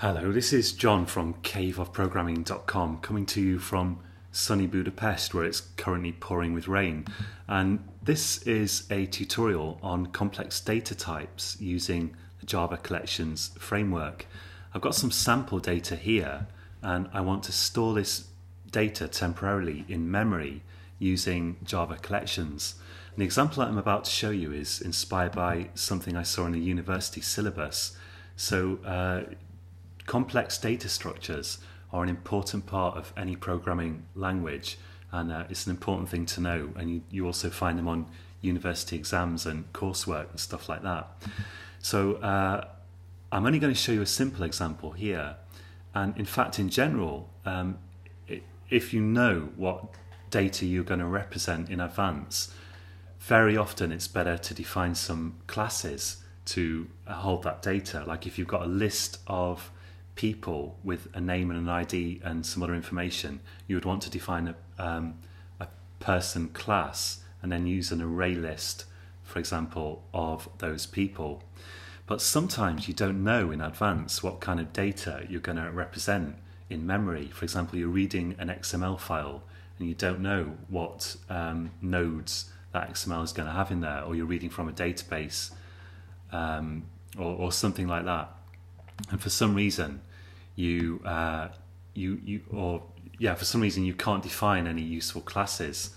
Hello, this is John from caveofprogramming.com coming to you from sunny Budapest where it's currently pouring with rain. And this is a tutorial on complex data types using the Java Collections framework. I've got some sample data here and I want to store this data temporarily in memory using Java Collections. And the example that I'm about to show you is inspired by something I saw in a university syllabus. So uh, complex data structures are an important part of any programming language and uh, it's an important thing to know and you, you, also find them on university exams and coursework and stuff like that. So uh, I'm only going to show you a simple example here and in fact in general um, if you know what data you're going to represent in advance very often it's better to define some classes to hold that data. Like if you've got a list of people with a name and an ID and some other information, you would want to define a, um, a person class and then use an array list, for example, of those people. But sometimes you don't know in advance what kind of data you're going to represent in memory. For example, you're reading an XML file and you don't know what um, nodes that XML is going to have in there, or you're reading from a database um, or, or something like that and for some reason you uh, you you or yeah for some reason you can't define any useful classes.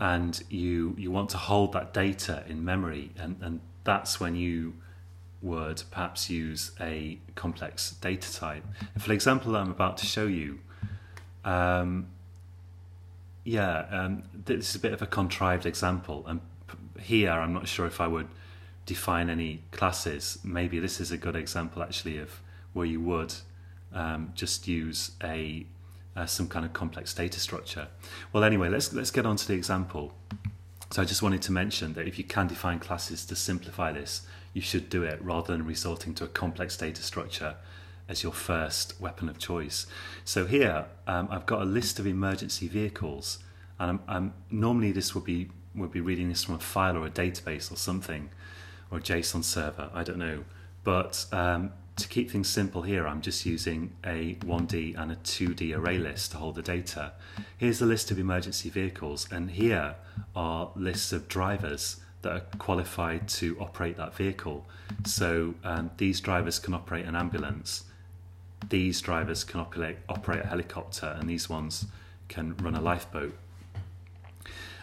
And you you want to hold that data in memory. And and that's when you would perhaps use a complex data type. And for example I'm about to show you um, yeah um, this is a bit of a contrived example. And here I'm not sure if I would define any classes, maybe this is a good example actually of where you would um, just use a uh, some kind of complex data structure. Well, anyway, let's let's get on to the example. So I just wanted to mention that if you can define classes to simplify this, you should do it rather than resorting to a complex data structure as your first weapon of choice. So here um, I've got a list of emergency vehicles, and I'm, I'm, normally this would be would be reading this from a file or a database or something or JSON server, I don't know. But um, to keep things simple here, I'm just using a 1D and a 2D array list to hold the data. Here's a list of emergency vehicles, and here are lists of drivers that are qualified to operate that vehicle. So um, these drivers can operate an ambulance, these drivers can operate, operate a helicopter, and these ones can run a lifeboat.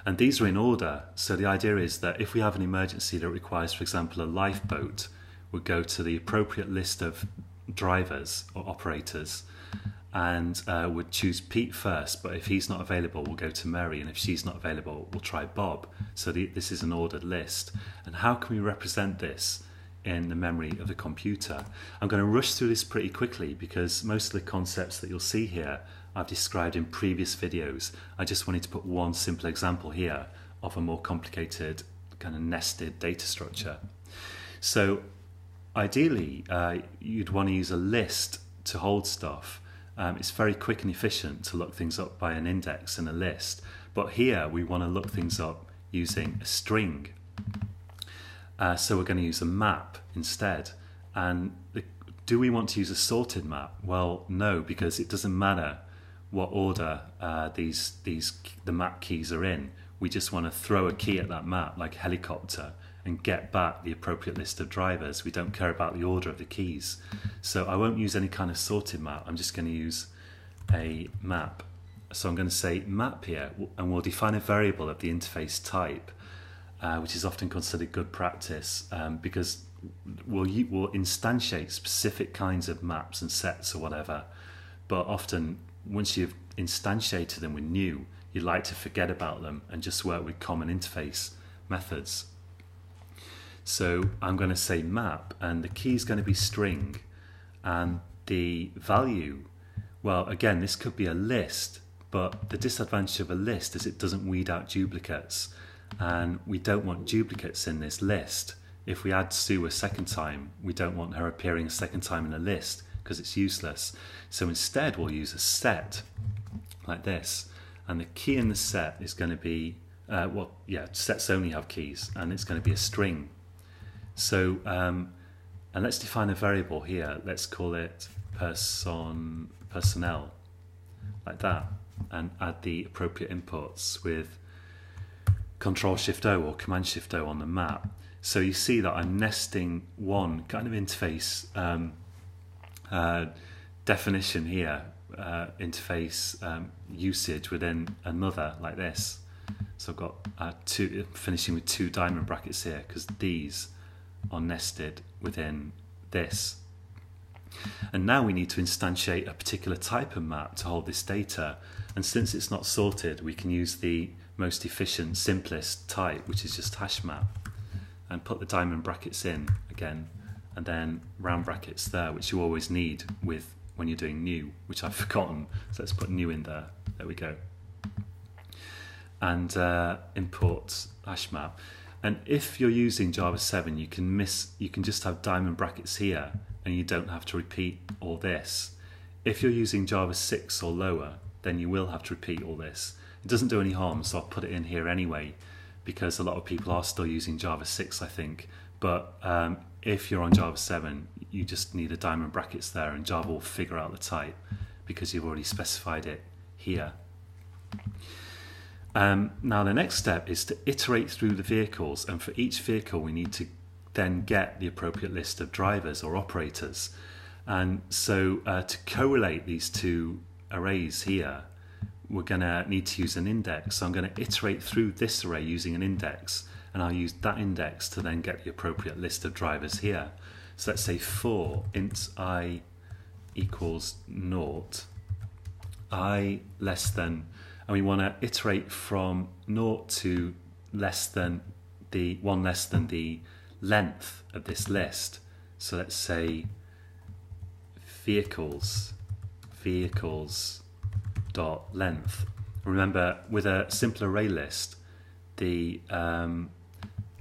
And these are in order. So the idea is that if we have an emergency that requires, for example, a lifeboat, we'll go to the appropriate list of drivers or operators and uh, would choose Pete first. But if he's not available, we'll go to Mary. And if she's not available, we'll try Bob. So the, this is an ordered list. And how can we represent this? in the memory of the computer. I'm going to rush through this pretty quickly because most of the concepts that you'll see here I've described in previous videos. I just wanted to put one simple example here of a more complicated kind of nested data structure. So ideally, uh, you'd want to use a list to hold stuff. Um, it's very quick and efficient to look things up by an index and a list. But here we want to look things up using a string. Uh, so we're going to use a map instead. And the, do we want to use a sorted map? Well, no, because it doesn't matter what order uh, these these the map keys are in. We just want to throw a key at that map, like helicopter, and get back the appropriate list of drivers. We don't care about the order of the keys. So I won't use any kind of sorted map. I'm just going to use a map. So I'm going to say map here, and we'll define a variable of the interface type, uh, which is often considered good practice um, because we'll, we'll instantiate specific kinds of maps and sets or whatever, but often once you've instantiated them with new, you like to forget about them and just work with common interface methods. So I'm going to say map, and the key is going to be string, and the value, well, again, this could be a list, but the disadvantage of a list is it doesn't weed out duplicates, and we don't want duplicates in this list. If we add Sue a second time, we don't want her appearing a second time in a list because it's useless. So instead we'll use a set like this and the key in the set is going to be, uh, well yeah, sets only have keys and it's going to be a string. So, um, and let's define a variable here, let's call it person personnel like that and add the appropriate imports with Control Shift O or Command Shift O on the map. So you see that I'm nesting one kind of interface um, uh, definition here, uh, interface um, usage within another like this. So I've got uh, two, finishing with two diamond brackets here because these are nested within this. And now we need to instantiate a particular type of map to hold this data. And since it's not sorted, we can use the most efficient, simplest type, which is just hash map, and put the diamond brackets in again, and then round brackets there, which you always need with when you're doing new, which I've forgotten. So let's put new in there. There we go. And uh, import hash map. And if you're using Java 7, you can miss, you can just have diamond brackets here, and you don't have to repeat all this. If you're using Java 6 or lower, then you will have to repeat all this. It doesn't do any harm, so I'll put it in here anyway, because a lot of people are still using Java 6, I think. But um, if you're on Java 7, you just need a diamond brackets there, and Java will figure out the type because you've already specified it here. Um, now the next step is to iterate through the vehicles and for each vehicle we need to then get the appropriate list of drivers or operators. And so uh, to correlate these two arrays here, we're going to need to use an index. So I'm going to iterate through this array using an index, and I'll use that index to then get the appropriate list of drivers here. So let's say for int i equals naught, i less than, and we want to iterate from naught to less than the one less than the length of this list. So let's say vehicles, vehicles dot length. Remember, with a simple array list, the um,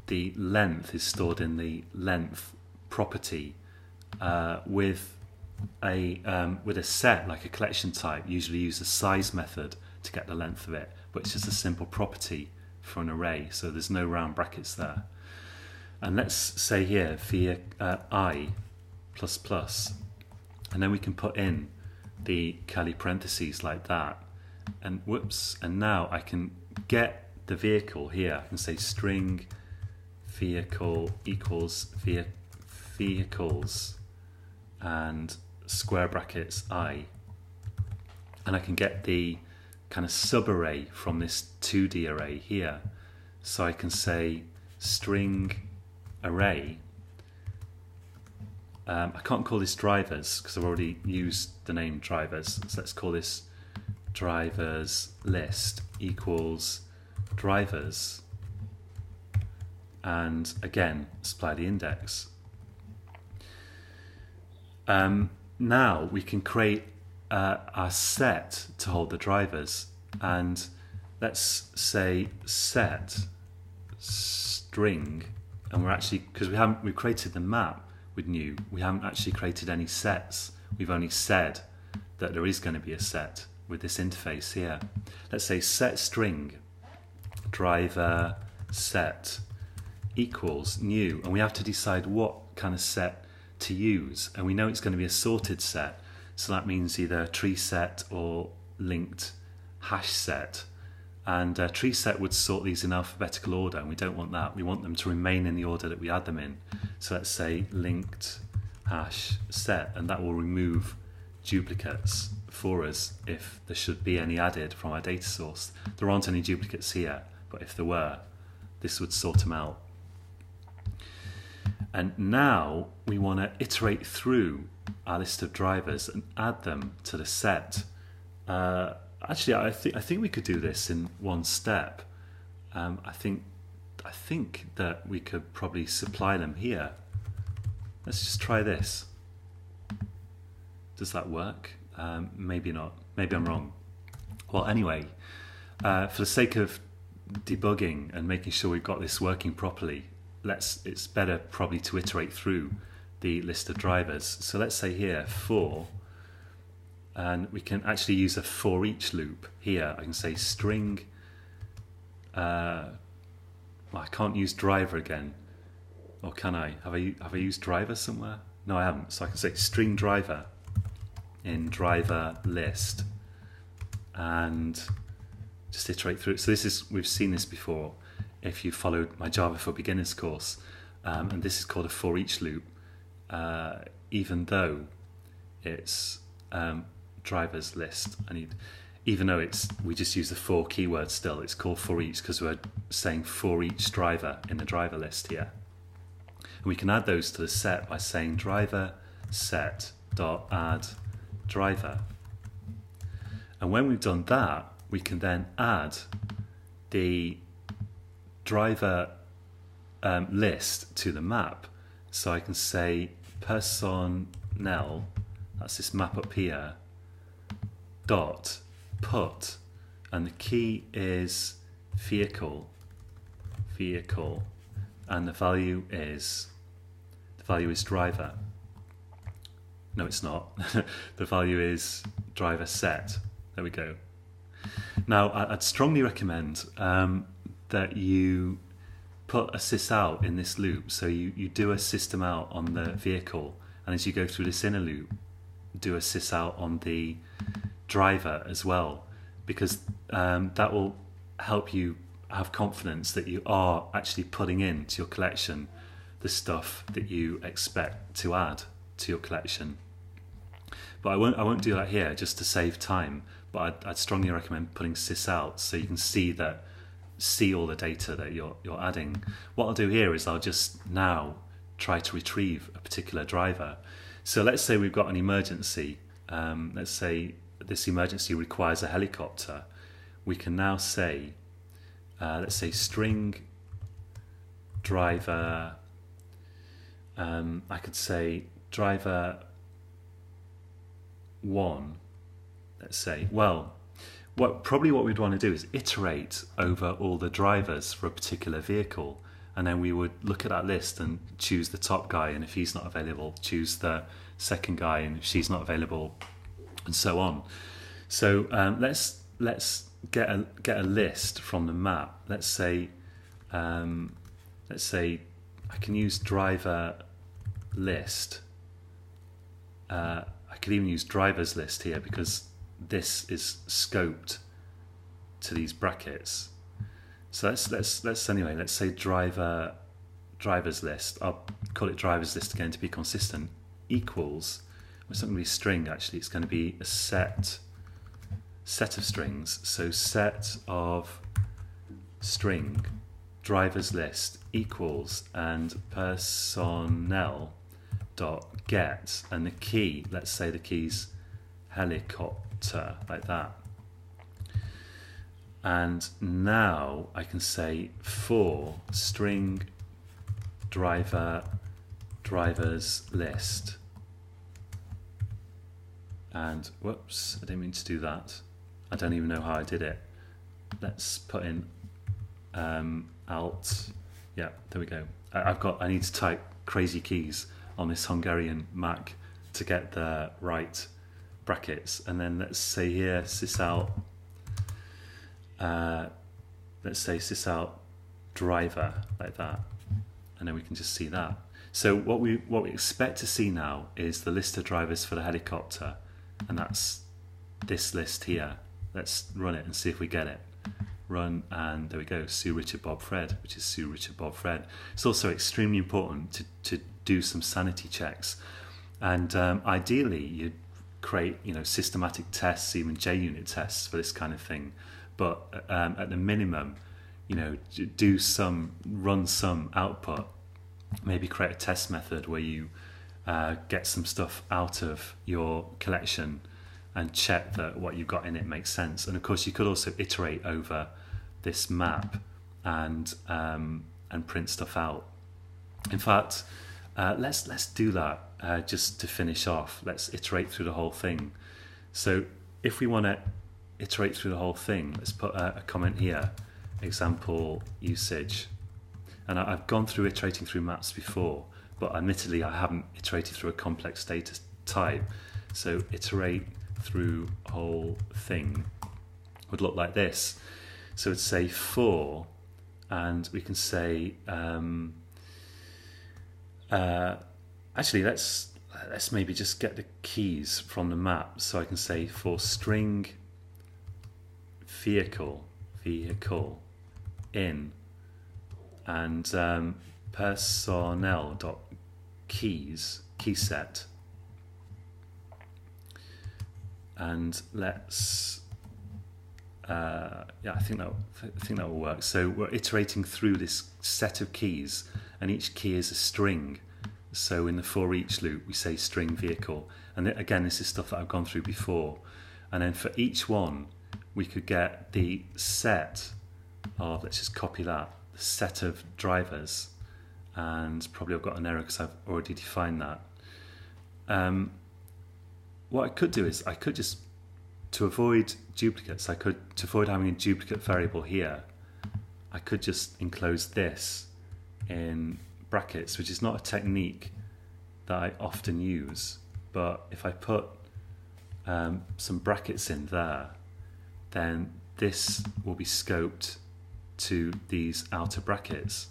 the length is stored in the length property uh, with a um, with a set like a collection type. Usually use the size method to get the length of it, it's just a simple property for an array. So there's no round brackets there. And let's say here via uh, i plus plus, and then we can put in the curly parentheses like that. And whoops, and now I can get the vehicle here. I can say string vehicle equals via vehicles and square brackets i. And I can get the kind of subarray from this 2D array here. So I can say string array um, I can't call this drivers because I've already used the name drivers. So let's call this drivers list equals drivers and again supply the index. Um, now we can create uh, our set to hold the drivers and let's say set string and we're actually because we haven't we created the map with new, we haven't actually created any sets. We've only said that there is going to be a set with this interface here. Let's say set string driver set equals new, and we have to decide what kind of set to use. And we know it's going to be a sorted set, so that means either tree set or linked hash set. And uh, tree set would sort these in alphabetical order, and we don't want that. We want them to remain in the order that we add them in. So let's say linked hash set, and that will remove duplicates for us if there should be any added from our data source. There aren't any duplicates here, but if there were, this would sort them out. And now we want to iterate through our list of drivers and add them to the set. Uh, Actually, I think I think we could do this in one step. Um, I think I think that we could probably supply them here. Let's just try this. Does that work? Um, maybe not. Maybe I'm wrong. Well, anyway, uh, for the sake of debugging and making sure we've got this working properly, let's. It's better probably to iterate through the list of drivers. So let's say here for and we can actually use a for each loop here. I can say string, uh, I can't use driver again, or can I? Have I have I used driver somewhere? No, I haven't. So I can say string driver in driver list and just iterate through it. So this is we've seen this before. If you followed my Java for Beginners course, um, and this is called a for each loop, uh, even though it's um, drivers list. I need, even though it's we just use the for keyword still. It's called for each because we're saying for each driver in the driver list here. And we can add those to the set by saying driver set dot add driver. And when we've done that, we can then add the driver um, list to the map. So I can say personnel, that's this map up here, dot put, and the key is vehicle, vehicle, and the value is the value is driver. No, it's not. the value is driver set. There we go. Now, I'd strongly recommend um, that you put a sys out in this loop. So you, you do a system out on the vehicle, and as you go through this inner loop, do a sys out on the driver as well, because um, that will help you have confidence that you are actually putting into your collection the stuff that you expect to add to your collection. But I won't I won't do that here just to save time. But I'd, I'd strongly recommend putting sys out so you can see that see all the data that you're you're adding. What I'll do here is I'll just now try to retrieve a particular driver. So let's say we've got an emergency. Um, let's say this emergency requires a helicopter. We can now say, uh, let's say string driver. Um, I could say driver one. Let's say well what probably what we'd want to do is iterate over all the drivers for a particular vehicle and then we would look at that list and choose the top guy and if he's not available choose the second guy and if she's not available and so on. So um, let's let's get a get a list from the map. Let's say um, let's say I can use driver list. Uh, I could even use drivers list here because this is scoped to these brackets. So let's let's let's anyway let's say driver drivers list. I'll call it drivers list again to be consistent. Equals. It's not going to be string actually. It's going to be a set set of strings. So set of string drivers list equals and personnel dot get and the key. Let's say the keys helicopter like that. And now I can say for string driver drivers list. And whoops, I didn't mean to do that. I don't even know how I did it. Let's put in um, alt. Yeah, there we go. I, I've got. I need to type crazy keys on this Hungarian Mac to get the right brackets, and then let's say here sysout, uh, let's say sysout driver like that, and then we can just see that. So what we what we expect to see now is the list of drivers for the helicopter, and that's this list here. Let's run it and see if we get it. Run and there we go. Sue Richard Bob Fred, which is Sue Richard Bob Fred. It's also extremely important to to do some sanity checks, and um, ideally you'd create you know systematic tests, even JUnit tests for this kind of thing. But um, at the minimum, you know, do some run some output. Maybe create a test method where you uh, get some stuff out of your collection and check that what you've got in it makes sense. And of course, you could also iterate over this map and um, and print stuff out. In fact, uh, let's let's do that uh, just to finish off, let's iterate through the whole thing. So if we want to iterate through the whole thing, let's put a, a comment here, example usage. And I, I've gone through iterating through maps before, but admittedly I haven't iterated through a complex data type. So iterate through whole thing would look like this. So it's say for, and we can say um, uh, actually let's let's maybe just get the keys from the map so I can say for string vehicle vehicle in. And um, personnel dot keys key set and let's uh, yeah I think that I think that will work. So we're iterating through this set of keys and each key is a string so in the for each loop we say string vehicle. And again this is stuff that I've gone through before. And then for each one we could get the set of let's just copy that the set of drivers. And probably I've got an error because I've already defined that. Um, what I could do is I could just to avoid duplicates I could to avoid having a duplicate variable here I could just enclose this in brackets which is not a technique that I often use but if I put um, some brackets in there then this will be scoped to these outer brackets.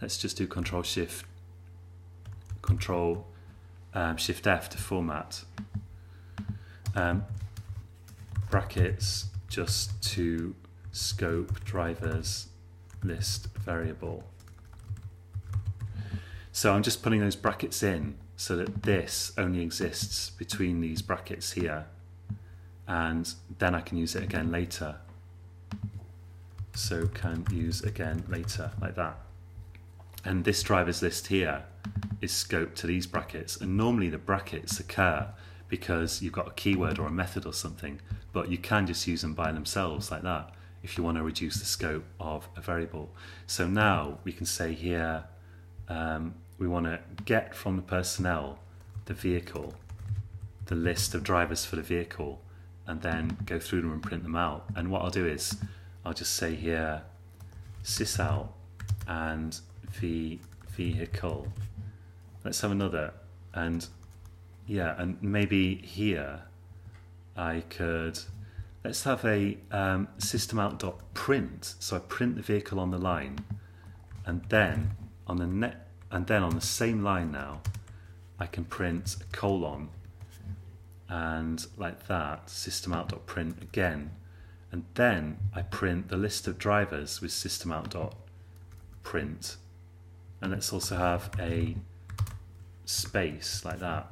Let's just do control shift control um, shift F to format. Um, brackets just to scope drivers list variable so I'm just putting those brackets in so that this only exists between these brackets here. And then I can use it again later. So can use again later like that. And this drivers list here is scoped to these brackets. And normally the brackets occur because you've got a keyword or a method or something but you can just use them by themselves like that if you want to reduce the scope of a variable. So now we can say here um, we want to get from the personnel the vehicle the list of drivers for the vehicle and then go through them and print them out and what I'll do is I'll just say here sysout and the vehicle. Let's have another. And yeah, and maybe here I could, let's have a um, print. So I print the vehicle on the line and then on the net, and then on the same line now, I can print a colon and like that, system out dot print again. And then I print the list of drivers with system out dot print. And let's also have a space like that.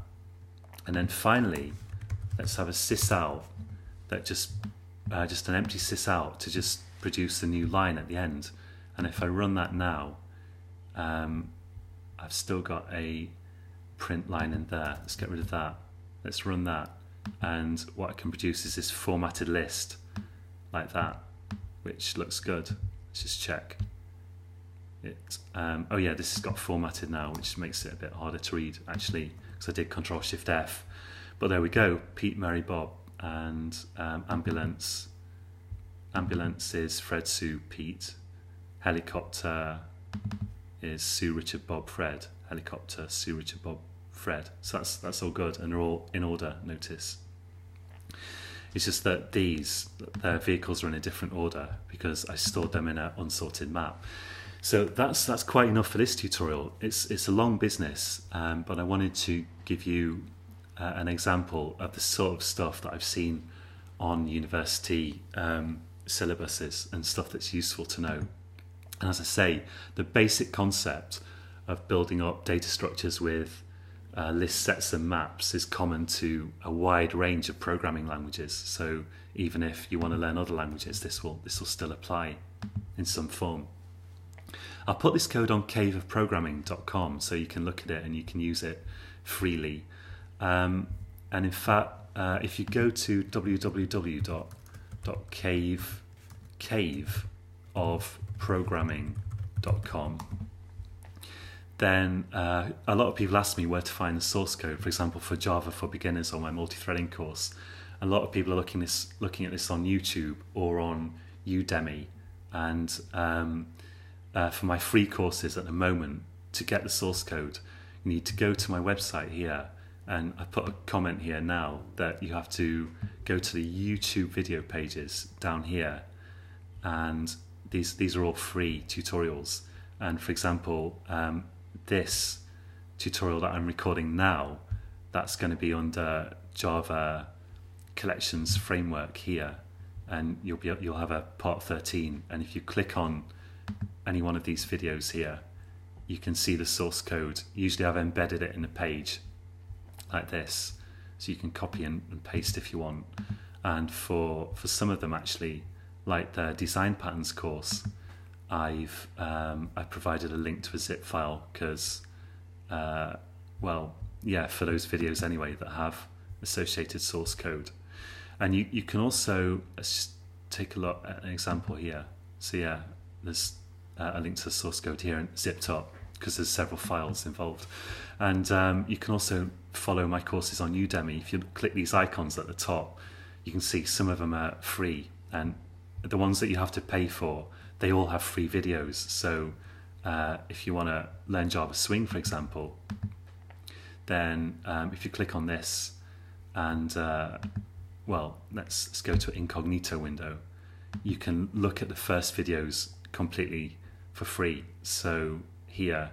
And then finally let's have a sysout that just uh, just an empty sysout to just produce a new line at the end. And if I run that now um, I've still got a print line in there. Let's get rid of that. Let's run that. And what I can produce is this formatted list like that which looks good. Let's just check it. Um, oh yeah this has got formatted now which makes it a bit harder to read actually because I did control shift F. But there we go Pete Mary Bob and um, ambulance. Ambulance is Fred Sue Pete. Helicopter is Sue Richard Bob Fred helicopter Sue Richard Bob Fred so that's that's all good and they're all in order notice it's just that these their vehicles are in a different order because I stored them in an unsorted map so that's that's quite enough for this tutorial. It's it's a long business, um, but I wanted to give you uh, an example of the sort of stuff that I've seen on university um, syllabuses and stuff that's useful to know. And as I say, the basic concept of building up data structures with uh, list sets and maps is common to a wide range of programming languages. So even if you want to learn other languages, this will this will still apply in some form. I'll put this code on caveofprogramming.com so you can look at it and you can use it freely. Um, and in fact, uh, if you go to www.cavecaveofprogramming.com, then uh, a lot of people ask me where to find the source code, for example, for Java for Beginners or my multi-threading course. A lot of people are looking this looking at this on YouTube or on Udemy, and um, uh, for my free courses at the moment to get the source code you need to go to my website here. And I put a comment here now that you have to go to the YouTube video pages down here. And these these are all free tutorials and for example um, this tutorial that I'm recording now, that's going to be under Java collections framework here, and you'll be you'll have a part 13. And if you click on any one of these videos here, you can see the source code. Usually, I've embedded it in a page like this, so you can copy and, and paste if you want. And for for some of them, actually, like the design patterns course, I've um, I provided a link to a zip file because, uh, well, yeah, for those videos anyway that have associated source code. And you, you can also let's take a look at an example here. So yeah, there's uh, a link to the source code here and zipped up because there's several files involved. And um, you can also follow my courses on Udemy. If you click these icons at the top, you can see some of them are free, and the ones that you have to pay for, they all have free videos. So uh, if you want to learn Java Swing, for example, then um, if you click on this and uh, well, let's, let's go to incognito window. You can look at the first videos completely for free. So here,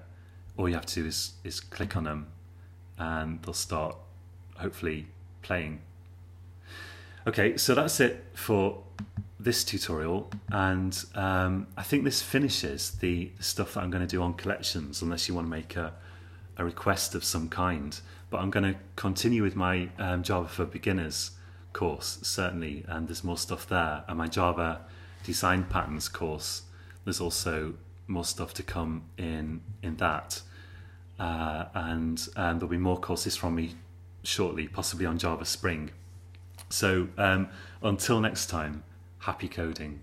all you have to do is, is click on them and they'll start hopefully playing. Okay, so that's it for this tutorial and um, I think this finishes the, stuff that I'm going to do on collections unless you want to make a, a request of some kind. But I'm going to continue with my um, Java for Beginners course, certainly, and there's more stuff there. And my Java Design Patterns course, there's also more stuff to come in in that. Uh, and um, there'll be more courses from me shortly, possibly on Java Spring. So um, until next time, happy coding.